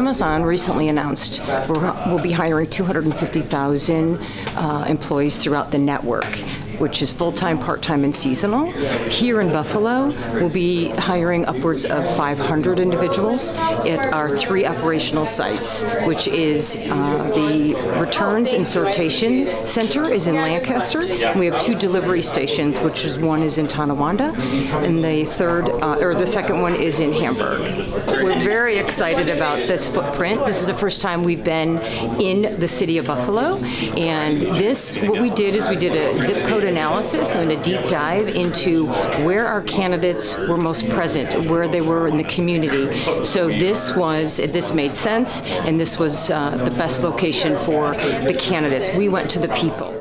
Amazon recently announced we'll be hiring 250,000 uh, employees throughout the network, which is full time, part time, and seasonal. Here in Buffalo, we'll be hiring upwards of 500 individuals at our three operational sites, which is uh, the Returns and Sortation Center is in Lancaster. We have two delivery stations, which is one is in Tonawanda, and the third uh, or the second one is in Hamburg. We're very excited about this footprint. This is the first time we've been in the city of Buffalo, and this what we did is we did a zip code analysis and a deep dive into where our candidates were most present, where they were in the community. So this was this made sense, and this was uh, the best location for the candidates. We went to the people.